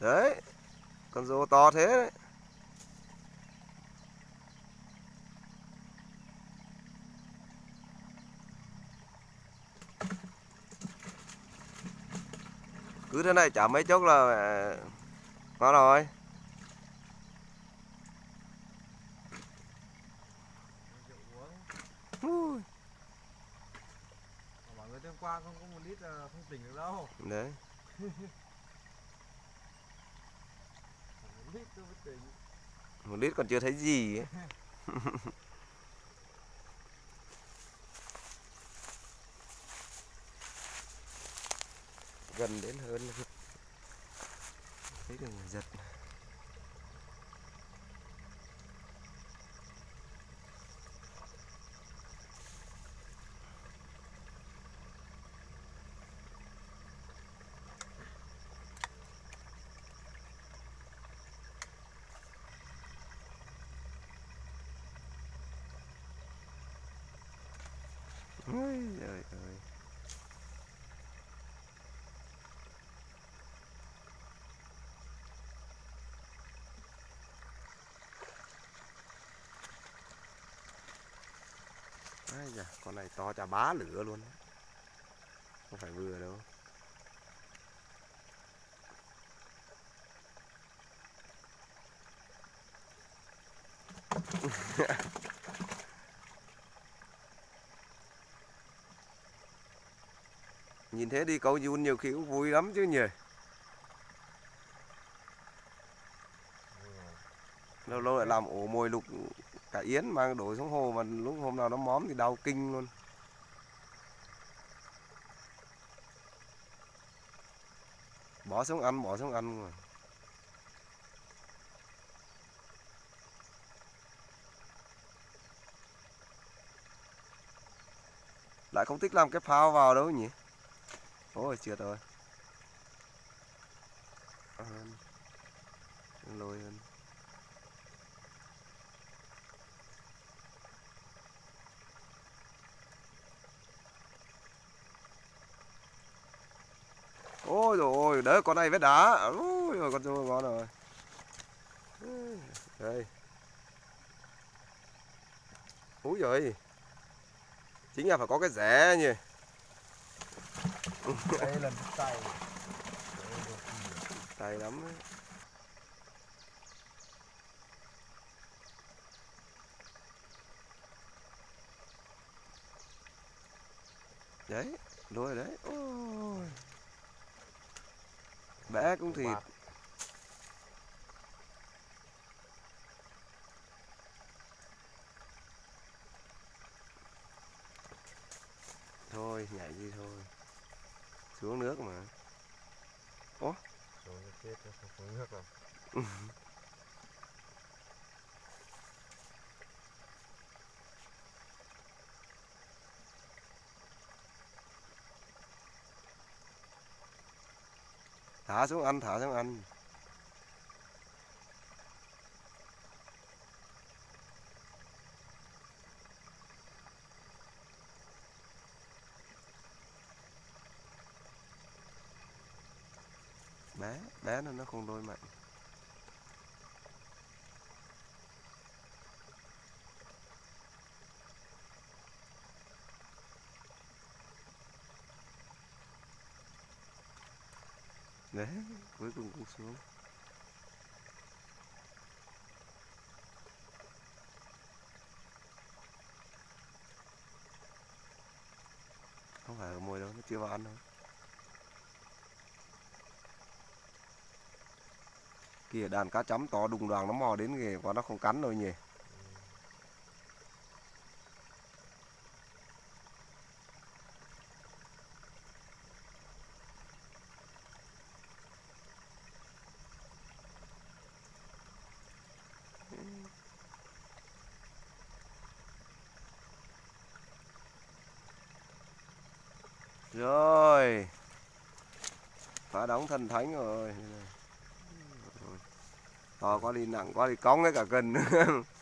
đấy. Con rô to thế đấy. Cứ thế này chả mấy chốc là à, ngon rồi. Mọi người đêm qua không có một lít là không tỉnh được đâu. Đấy một lít còn chưa thấy gì ấy. gần đến hơn thấy được giật Ôi giời ơi kìa con này to chả bá lửa luôn. Không phải vừa đâu Nhìn thế đi câu run nhiều khi cũng vui lắm chứ nhỉ Lâu lâu lại làm ổ mồi lục cả yến mang đổ xuống hồ mà lúc hôm nào nó móm thì đau kinh luôn. Bỏ xuống ăn, bỏ xuống ăn rồi. Lại không thích làm cái phao vào đâu nhỉ? Ôi trượt rồi. Ờ, hơn lôi hơn. Ôi rồi đấy con này vết đá. Ôi rồi con rô ngon rồi. Đây. Úi giời. Chính là phải có cái rẻ nhỉ. Đây là tay. Tay lắm ấy. đấy đuôi đấy. Ôi bé cũng thịt. Thôi nhảy đi thôi. Xuống nước mà. Xuống cái chết xuống nước đâu thả xuống anh thả xuống anh. Bé bé nó nó không đôi mạnh đấy cuối cùng cũng xuống. Không phải ở mồi đâu, nó chưa vào ăn đâu. Kìa, đàn cá chấm to đùng đoàn nó mò đến kìa quá, nó không cắn đâu nhỉ. Rồi. Phá đóng thần thánh rồi. To quá đi, nặng quá đi cong hết cả cân.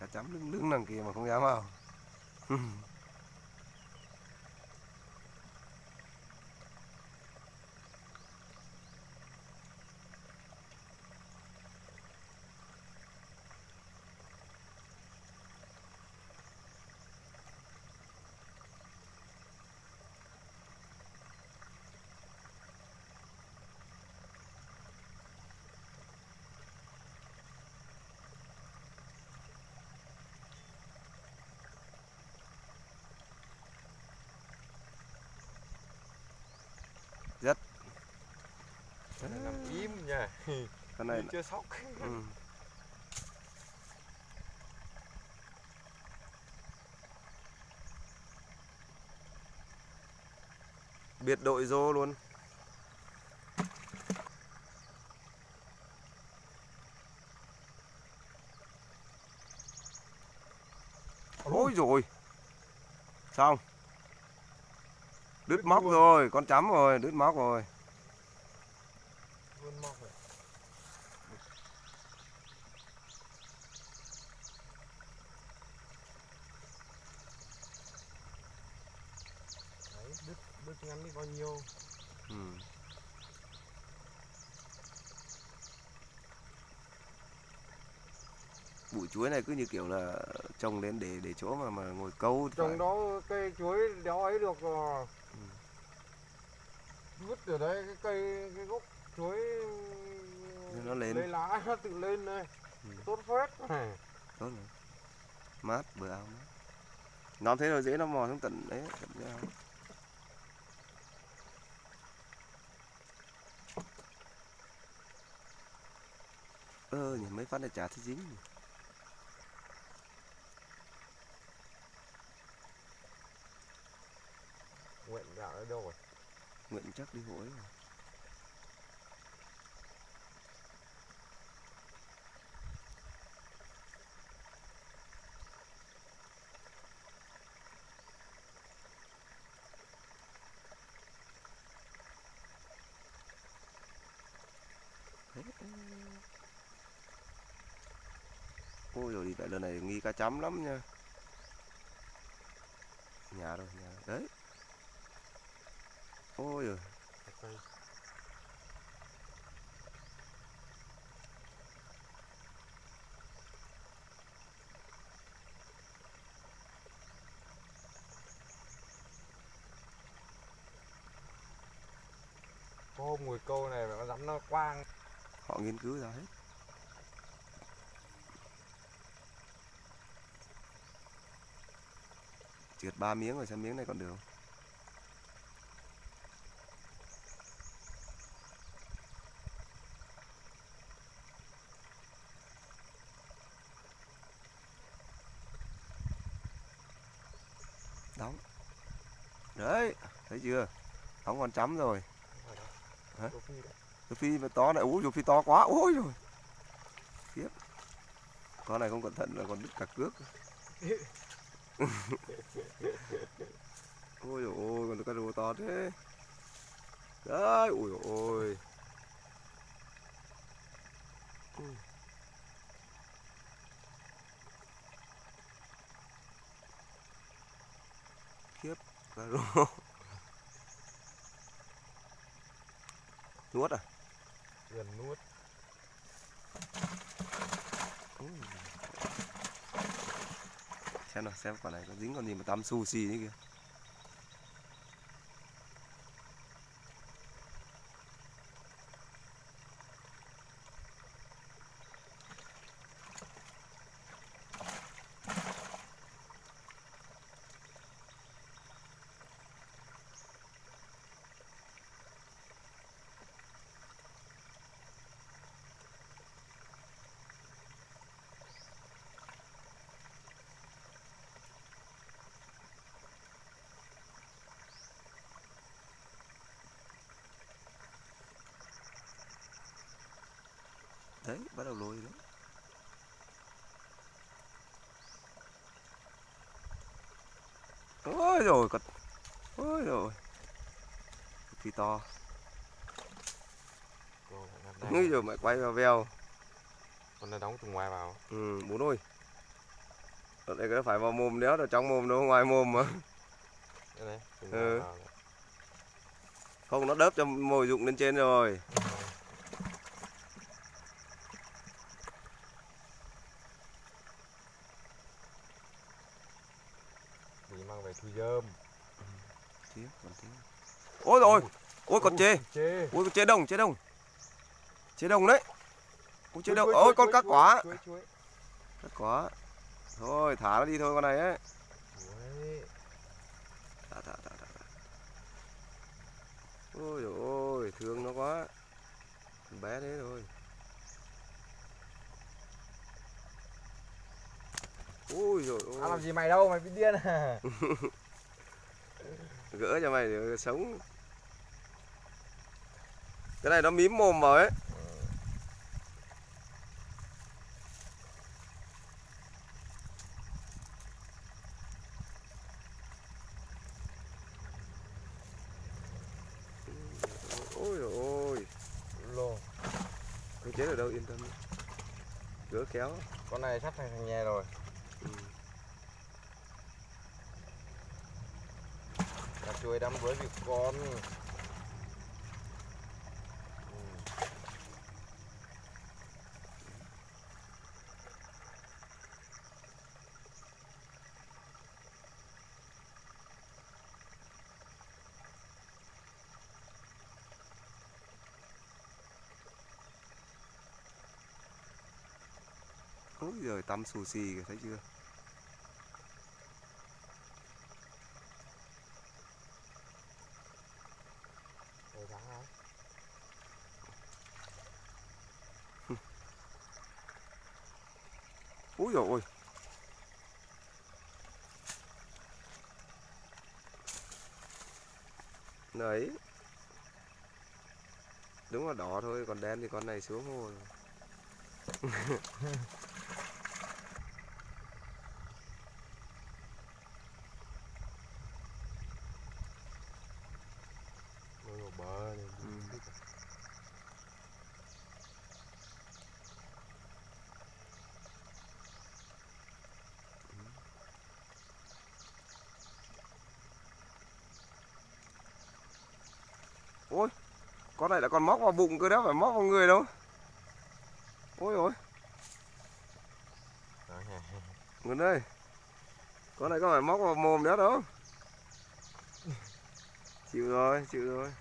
cá chấm lưng lưng đằng kia mà không dám vào Cái này nằm im nha con này chưa sóc ừ. biệt đội rô luôn. Ôi rồi xong đứt móc rồi con chấm rồi đứt móc rồi luôn mọc rồi đấy đứt đứt ngắn đi bao nhiêu ừ. bụi chuối này cứ như kiểu là trồng đến để để chỗ mà mà ngồi câu trồng phải. đó cây chuối đéo ấy được rồi Ừ. vứt ở đây cái cây cái gốc chuối Nên nó lên. lấy lá nó tự lên đây Ừ. tốt phết này tốt rồi mát bờ ao mát nó thế rồi dễ nó mò xuống tận đấy tận ao ơ nhỉ mấy phát này chả thấy dính nhỉ. nguyện gạo ở đâu rồi nguyện chắc đi hối rồi. Ôi rồi đi lần này nghi cá chấm lắm nha. Nhà rồi, nhà đấy ôi cây có hôm mùi câu này mà nó rắn nó quang. Họ nghiên cứu ra hết. Trượt ba miếng rồi xem miếng này còn được không? đóng đấy thấy chưa? Đóng con chấm rồi. Hả? Rô phi mà to này, ui rô phi to quá, ôi rồi. Khiếp. Con này không cẩn thận là còn đứt cả cước. Ôi dồi ôi, con cá rô to thế. Đấy, ui dồi ôi. Khiếp, cá rô Nuốt à? gần nuốt. Xem nào, xem quả này có dính còn gì mà tăm sushi nữa kìa Đấy, bắt đầu lôi đấy. Ôi rồi con Ôi rồi Phi to. Ôi rồi. mày quay vào veo. Con nó đóng từ ngoài vào. Ừ, bún ơi. Đây có phải vào mồm đéo rồi trong mồm đâu ngoài mồm mà. Đây Ừ. không nó đớp cho mồi dụng lên trên rồi Mình mang về thu dơm. Tiếp, còn tiếp. ôi rồi ôi con chê. ôi con chê đồng chê đồng. Chê đồng đấy. Ôi chê đồng. ôi con cá quả. cá quả. Thôi thả nó đi thôi con này ấy. Thả thả thả thả ôi ôi thương nó quá. Bé thế thôi ôi rồi Tao làm gì mày đâu, mày bị điên à? gỡ cho mày để sống cái này nó mím mồm vào ấy ôi ôi Lô. không chết ở đâu yên tâm gỡ kéo Con này sắp thành nhè rồi. ừ. Cá chuối đắm với vịt con. Ừ. Úi giời tắm xù xì kìa thấy chưa Rồi thắng hả? Úi dồi ôi Đấy Đúng là đỏ thôi còn đen thì con này xuống hồ rồi Rồi vào bờ này. Ừ. Ôi con này đã còn móc vào bụng cơ đó Phải móc vào người đâu. Ôi ôi. Người đây, ơi. Con này có phải móc vào mồm nữa đâu. Chịu rồi chịu rồi.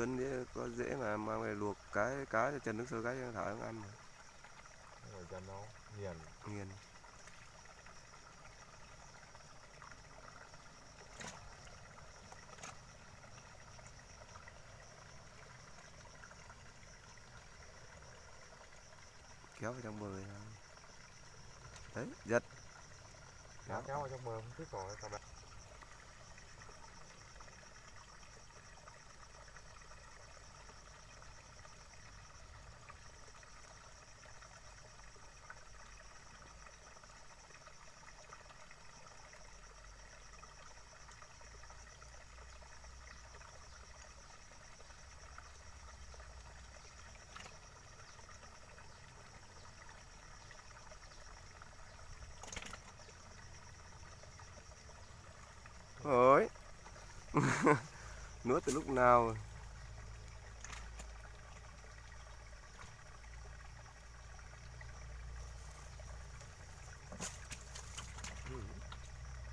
Gân đấy có dễ mà mang về luộc cái cá cho chân nước sôi cái cho thả nó ăn mà. Rồi cho nó nghiền. nghiền kéo vào trong bờ này đấy giật Kéo kéo vào trong bờ không thích rồi. Tao đặt. ôi nuốt từ lúc nào rồi.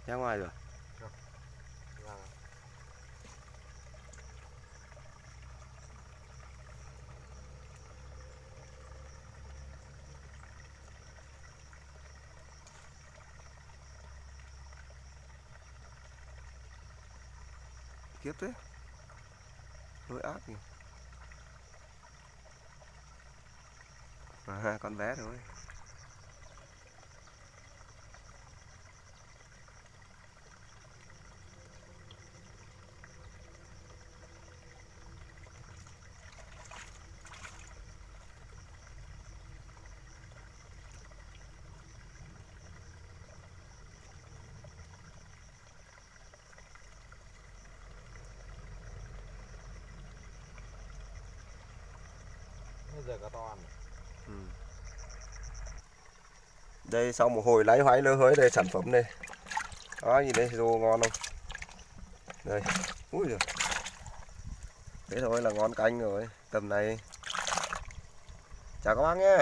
ra ngoài rồi kiếp thế hơi ác nhỉ à, con bé thôi. Giờ cả to ăn Ừ. đây sau một hồi lấy hoái lơ hới đây sản phẩm đây. Đó gì đây rô ngon không? Đây. Ui giời. Thế thôi là ngon canh rồi tầm này. Chào các bác nhé